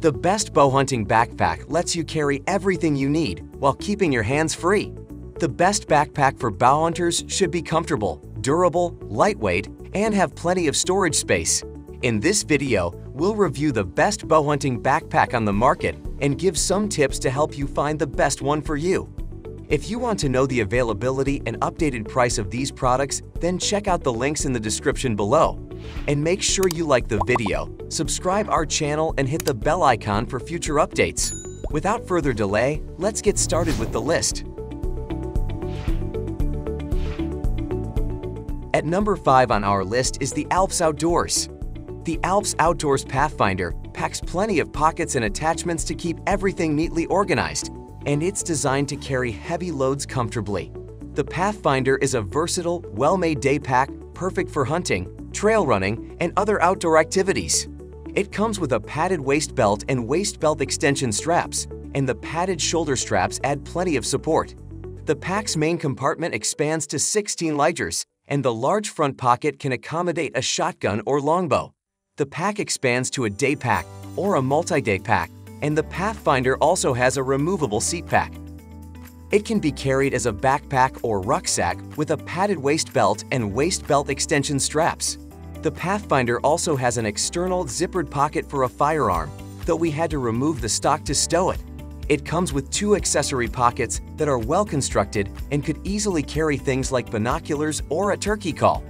The best bow hunting backpack lets you carry everything you need while keeping your hands free. The best backpack for bow hunters should be comfortable, durable, lightweight, and have plenty of storage space. In this video, we'll review the best bow hunting backpack on the market and give some tips to help you find the best one for you. If you want to know the availability and updated price of these products, then check out the links in the description below. And make sure you like the video, subscribe our channel and hit the bell icon for future updates. Without further delay, let's get started with the list. At number 5 on our list is the Alps OutdoorZ. The Alps OutdoorZ Pathfinder packs plenty of pockets and attachments to keep everything neatly organized, and it's designed to carry heavy loads comfortably. The Pathfinder is a versatile, well-made day pack perfect for hunting, trail running, and other outdoor activities. It comes with a padded waist belt and waist belt extension straps, and the padded shoulder straps add plenty of support. The pack's main compartment expands to 16 liters, and the large front pocket can accommodate a shotgun or longbow. The pack expands to a day pack or a multi-day pack, and the Pathfinder also has a removable seat pack. It can be carried as a backpack or rucksack with a padded waist belt and waist belt extension straps. The Pathfinder also has an external zippered pocket for a firearm, though we had to remove the stock to stow it. It comes with two accessory pockets that are well constructed and could easily carry things like binoculars or a turkey call.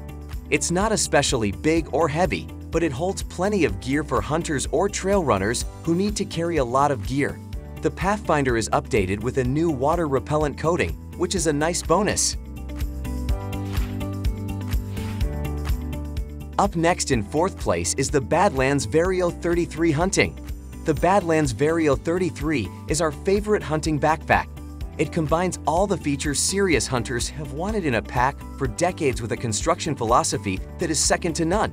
It's not especially big or heavy, but it holds plenty of gear for hunters or trail runners who need to carry a lot of gear. The Pathfinder is updated with a new water repellent coating, which is a nice bonus. Up next in fourth place is the Badlands Vario 33 Hunting. The Badlands Vario 33 is our favorite hunting backpack. It combines all the features serious hunters have wanted in a pack for decades with a construction philosophy that is second to none.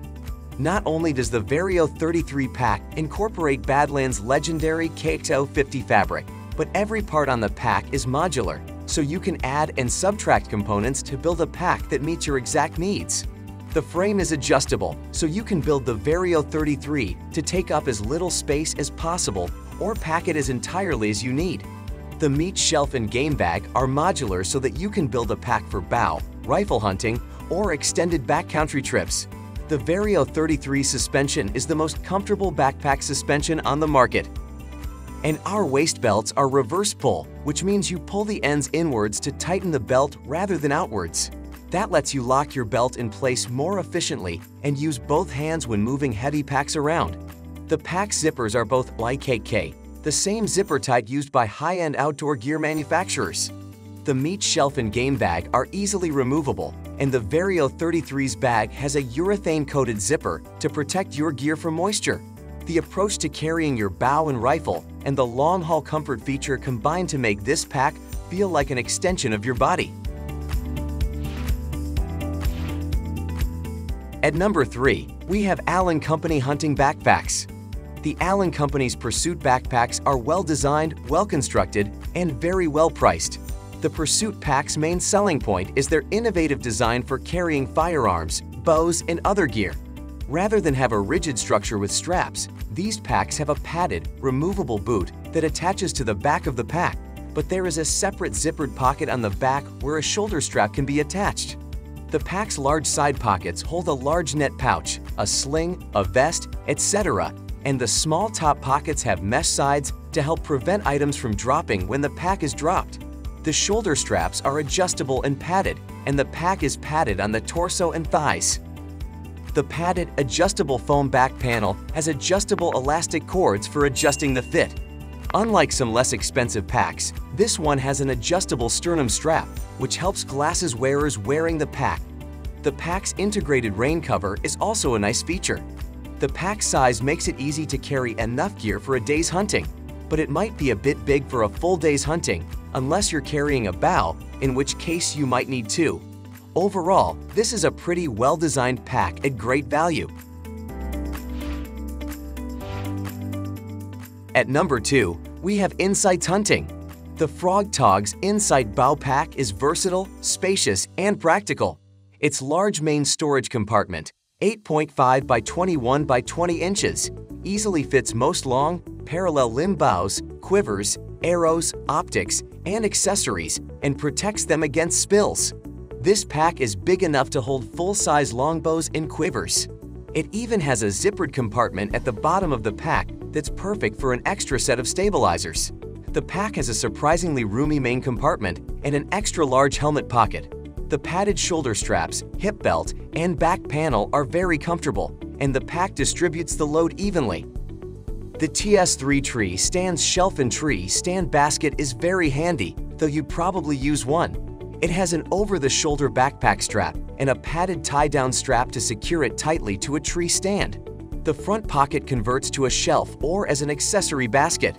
Not only does the Vario 33 pack incorporate Badland's legendary KXO 50 fabric, but every part on the pack is modular, so you can add and subtract components to build a pack that meets your exact needs. The frame is adjustable, so you can build the Vario 33 to take up as little space as possible or pack it as entirely as you need. The meat shelf and game bag are modular so that you can build a pack for bow, rifle hunting, or extended backcountry trips. The Vario 33 suspension is the most comfortable backpack suspension on the market. And our waist belts are reverse pull, which means you pull the ends inwards to tighten the belt rather than outwards. That lets you lock your belt in place more efficiently and use both hands when moving heavy packs around. The pack zippers are both YKK, the same zipper type used by high-end outdoor gear manufacturers. The meat shelf and game bag are easily removable, and the Vario 33's bag has a urethane-coated zipper to protect your gear from moisture. The approach to carrying your bow and rifle and the long-haul comfort feature combine to make this pack feel like an extension of your body. At number 3, we have Allen Company Hunting Backpacks. The Allen Company's Pursuit backpacks are well-designed, well-constructed, and very well priced. The Pursuit Pack's main selling point is their innovative design for carrying firearms, bows, and other gear. Rather than have a rigid structure with straps, these packs have a padded, removable boot that attaches to the back of the pack, but there is a separate zippered pocket on the back where a shoulder strap can be attached. The pack's large side pockets hold a large net pouch, a sling, a vest, etc., and the small top pockets have mesh sides to help prevent items from dropping when the pack is dropped. The shoulder straps are adjustable and padded, and the pack is padded on the torso and thighs. The padded, adjustable foam back panel has adjustable elastic cords for adjusting the fit. Unlike some less expensive packs, this one has an adjustable sternum strap, which helps glasses wearers wearing the pack. The pack's integrated rain cover is also a nice feature. The pack size makes it easy to carry enough gear for a day's hunting, but it might be a bit big for a full day's hunting unless you're carrying a bow, in which case you might need two. Overall, this is a pretty well-designed pack at great value. At number 2, we have Insights Hunting. The Frogg Toggs Insight Bow Pack is versatile, spacious, and practical. Its large main storage compartment, 8.5 by 21 by 20 inches, easily fits most long, parallel limb bows, quivers, arrows, optics, and accessories and protects them against spills. This pack is big enough to hold full-size longbows and quivers. It even has a zippered compartment at the bottom of the pack that's perfect for an extra set of stabilizers. The pack has a surprisingly roomy main compartment and an extra large helmet pocket. The padded shoulder straps, hip belt, and back panel are very comfortable, and the pack distributes the load evenly. The TS3 Tree Stands Shelf and Tree stand basket is very handy, though you'd probably use one. It has an over-the-shoulder backpack strap and a padded tie-down strap to secure it tightly to a tree stand. The front pocket converts to a shelf or as an accessory basket.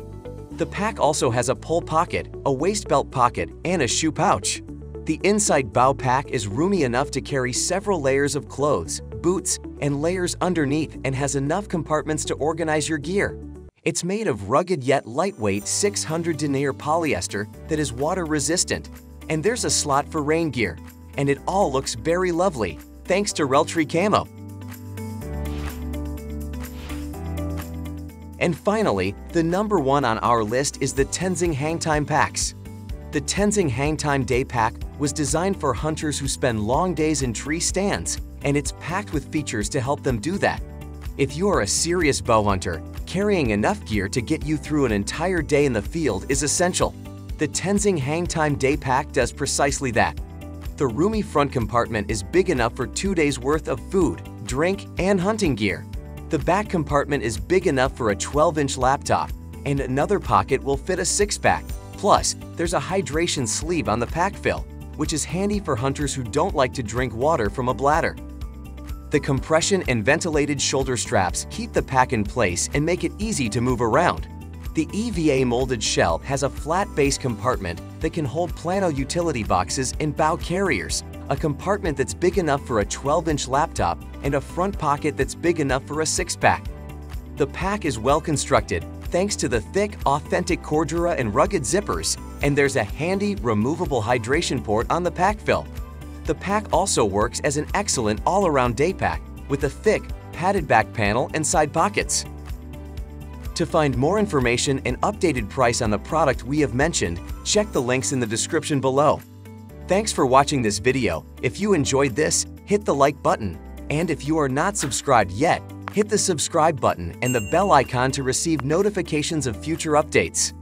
The pack also has a pull pocket, a waist belt pocket, and a shoe pouch. The Insight bow pack is roomy enough to carry several layers of clothes, boots, and layers underneath and has enough compartments to organize your gear. It's made of rugged yet lightweight 600 denier polyester that is water resistant, and there's a slot for rain gear, and it all looks very lovely thanks to Realtree Camo. And finally, the number one on our list is the Tenzing Hangtime Packs. The Tenzing Hangtime Day Pack was designed for hunters who spend long days in tree stands, and it's packed with features to help them do that. If you are a serious bow hunter, carrying enough gear to get you through an entire day in the field is essential. The Tenzing Hangtime Day Pack does precisely that. The roomy front compartment is big enough for two days worth of food, drink, and hunting gear. The back compartment is big enough for a 12-inch laptop, and another pocket will fit a six-pack. Plus, there's a hydration sleeve on the pack fill, which is handy for hunters who don't like to drink water from a bladder. The compression and ventilated shoulder straps keep the pack in place and make it easy to move around. The EVA molded shell has a flat base compartment that can hold plano utility boxes and bow carriers, a compartment that's big enough for a 12-inch laptop, and a front pocket that's big enough for a six-pack. The pack is well constructed thanks to the thick, authentic Cordura and rugged zippers, and there's a handy, removable hydration port on the pack fill. The pack also works as an excellent all-around day pack with a thick, padded back panel and side pockets. To find more information and updated price on the product we have mentioned, check the links in the description below. Thanks for watching this video. If you enjoyed this, hit the like button. And if you are not subscribed yet, hit the subscribe button and the bell icon to receive notifications of future updates.